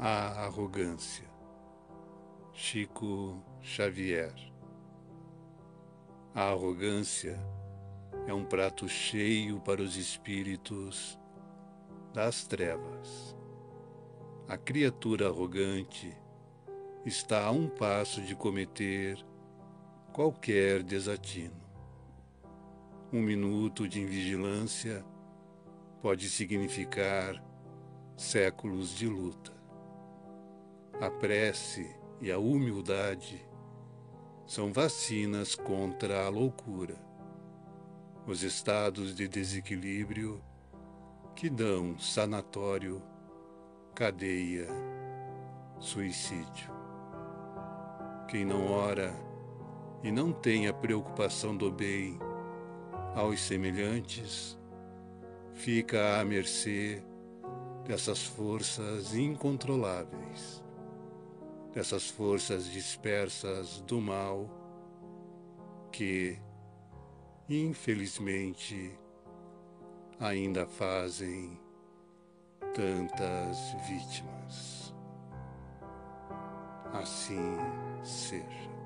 a arrogância. Chico Xavier. A arrogância é um prato cheio para os espíritos das trevas. A criatura arrogante está a um passo de cometer qualquer desatino. Um minuto de invigilância pode significar séculos de luta. A prece e a humildade são vacinas contra a loucura, os estados de desequilíbrio que dão sanatório, cadeia, suicídio. Quem não ora e não tem a preocupação do bem aos semelhantes, fica à mercê dessas forças incontroláveis, dessas forças dispersas do mal que, infelizmente, ainda fazem tantas vítimas. Assim seja.